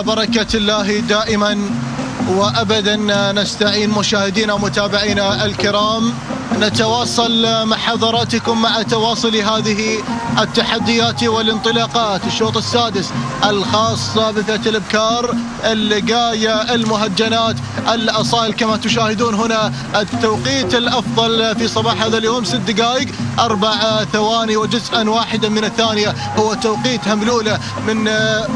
بركة الله دائما وابدا. نستعين مشاهدينا ومتابعينا الكرام. نتواصل مع حضراتكم مع تواصل هذه التحديات والانطلاقات. الشوط السادس الخاص بفئة الإبكار اللقاية المهجنات الأصائل كما تشاهدون هنا التوقيت الأفضل في صباح هذا اليوم ست دقائق أربع ثواني وجزءا واحدا من الثانية. هو توقيت هملولة من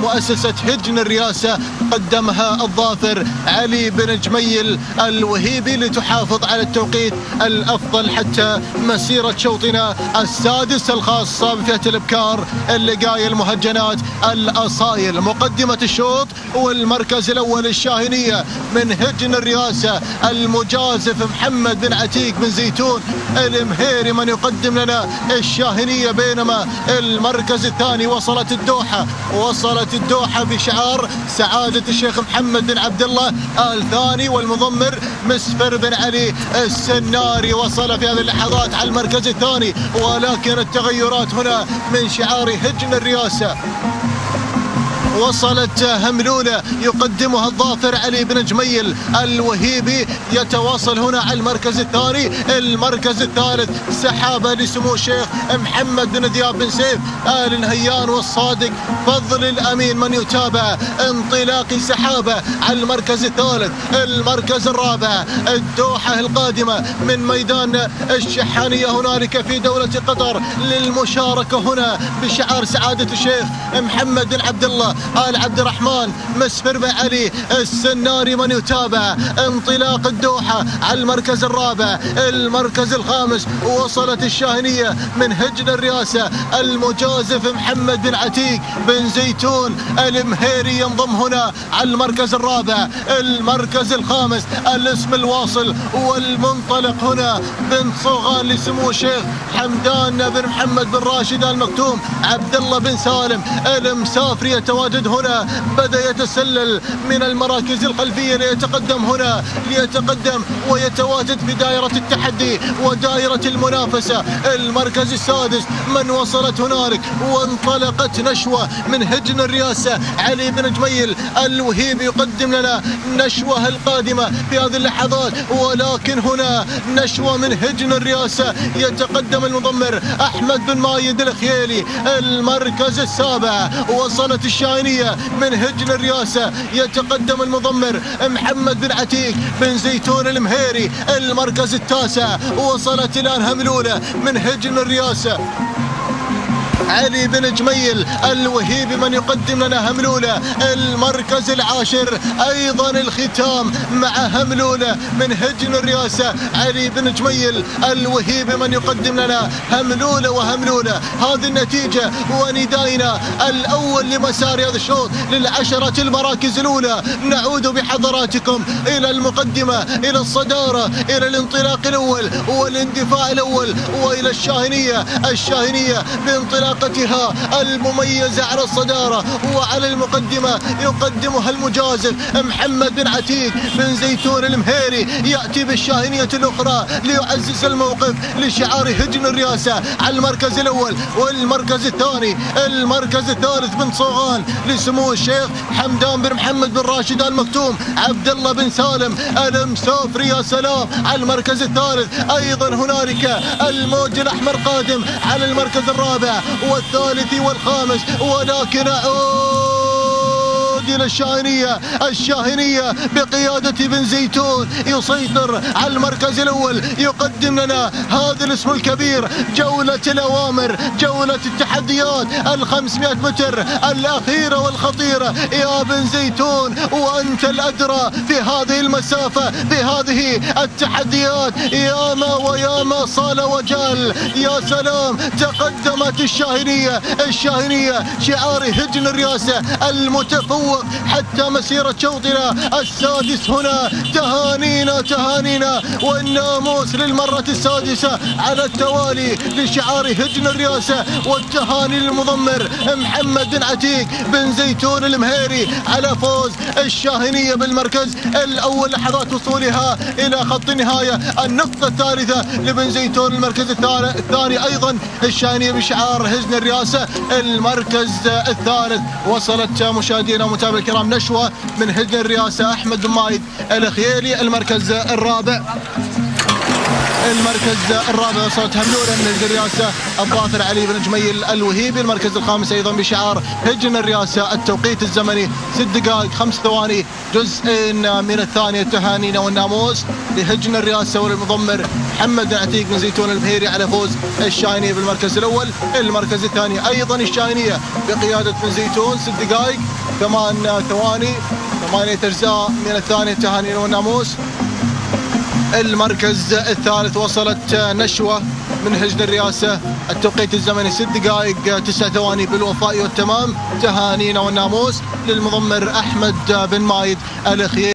مؤسسة هجن الرياسة قدمها الظافر علي بن جميل الوهيبي لتحافظ على التوقيت الأفضل حتى مسيرة شوطنا السادس الخاص بفئة الأبكار اللقاية المهجنات الاصايل مقدمة الشوط والمركز الأول الشاهنية من هجن الرياسة المجازف محمد بن عتيق بن زيتون المهيري من يقدم لنا الشاهنية بينما المركز الثاني وصلت الدوحة وصلت الدوحة بشعار سعادة الشيخ محمد بن عبد الله آل ثاني والمضمر مسفر بن علي السناري. وصل في هذه اللحظات على المركز الثاني ولكن التغيرات هنا من شعار هجن الرياسة وصلت هملولة يقدمها الظافر علي بن جميل. الوهيبي يتواصل هنا على المركز الثاني. المركز الثالث سحابة لسمو الشيخ محمد بن ذياب بن سيف. آل نهيان والصادق فضل الأمين من يتابع. انطلاق سحابة على المركز الثالث. المركز الرابع الدوحة القادمة من ميدان الشحانية هنالك في دولة قطر. للمشاركة هنا بشعار سعادة الشيخ محمد بن عبد الله. آل عبد الرحمن مسفر علي السناري من يتابع انطلاق الدوحة على المركز الرابع المركز الخامس وصلت الشاهنية من هجن الرئاسة المجازف محمد بن عتيق بن زيتون المهيري ينضم هنا على المركز الرابع المركز الخامس الاسم الواصل والمنطلق هنا بن صوغان لسمو الشيخ حمدان بن محمد بن راشد المكتوم عبد الله بن سالم المسافري يتواجد هنا بدأ يتسلل من المراكز الخلفية ليتقدم هنا ليتقدم ويتواجد في دائره التحدي ودائرة المنافسة. المركز السادس من وصلت هنالك وانطلقت نشوة من هجن الرئاسة علي بن جميل. الوهيب يقدم لنا نشوة القادمة في هذه اللحظات. ولكن هنا نشوة من هجن الرئاسة يتقدم المضمر أحمد بن مايد الخيالي المركز السابع وصلت الشاهنيه من هجن الرئاسة يتقدم المضمر محمد بن عتيق بن زيتون المهيري. المركز التاسع وصلت الان هملوله من هجن الرئاسة. علي بن جميل الوهيب من يقدم لنا هملولة المركز العاشر أيضا الختام مع هملولة من هجن الرئاسة علي بن جميل الوهيب من يقدم لنا هملولة وهملولة. هذه النتيجة وندائنا الأول لمسار هذا الشوط للعشرة المراكز الأولى. نعود بحضراتكم إلى المقدمة إلى الصدارة إلى الانطلاق الأول والاندفاع الأول وإلى الشاهنية الشاهنية بانطلاق طاقتها المميزة على الصدارة. وعلى المقدمة يقدمها المجازف. محمد بن عتيق بن زيتون المهيري يأتي بالشاهنية الأخرى ليعزز الموقف لشعار هجن الرئاسة على المركز الأول والمركز الثاني. المركز الثالث بن صوغان لسمو الشيخ حمدان بن محمد بن راشد المكتوم. عبد الله بن سالم المسافري يا سلام. على المركز الثالث أيضا هنالك الموج الأحمر قادم على المركز الرابع. والثالث والخامس ولكن إلى الشاهنية الشاهنية بقيادة بن زيتون. يسيطر على المركز الأول. يقدم لنا هذا الاسم الكبير جولة الأوامر جولة التحديات. ال 500 متر الأخيرة والخطيرة. يا بن زيتون وأنت الأدرى في هذه المسافة في هذه التحديات. يا ما ويا ما صال وجال يا سلام تقدمت الشاهنية الشاهنية. شعار هجن الرئاسة المتفوق حتى مسيرة شوطنا السادس هنا. تهانينا تهانينا. والناموس للمرة السادسة على التوالي لشعار هجن الرئاسة والتهاني للمضمر محمد بن عتيق بن زيتون المهيري على فوز الشاهنية بالمركز الأول لحظات وصولها إلى خط النهاية. النقطة الثالثة لبن زيتون المركز الثاني أيضا الشاهنية بشعار هجن الرئاسة المركز الثالث. وصلت مشاهدينا متابعي الكرام نشوة من هجن الرئاسة أحمد مايد الخيالي المركز الرابع. المركز الرابع وصلت هملوله من الرئاسة الظافر علي بن جميل الوهيبي. المركز الخامس أيضا بشعار هجن الرئاسة التوقيت الزمني ست دقائق خمس ثواني جزء من الثانية تهانينا والناموس لهجن الرئاسة والمضمر محمد عتيق من زيتون البهيري على فوز الشاينية بالمركز الأول. المركز الثاني أيضا الشاينية بقيادة من زيتون ست دقائق. ثمان ثواني ثمانية أجزاء من الثانية تهانينا والناموس المركز الثالث وصلت نشوة من هجن الرئاسة. التوقيت الزمني ست دقائق تسع ثواني بالوفاء والتمام. تهانينا والناموس للمضمر أحمد بن مايد الأخير.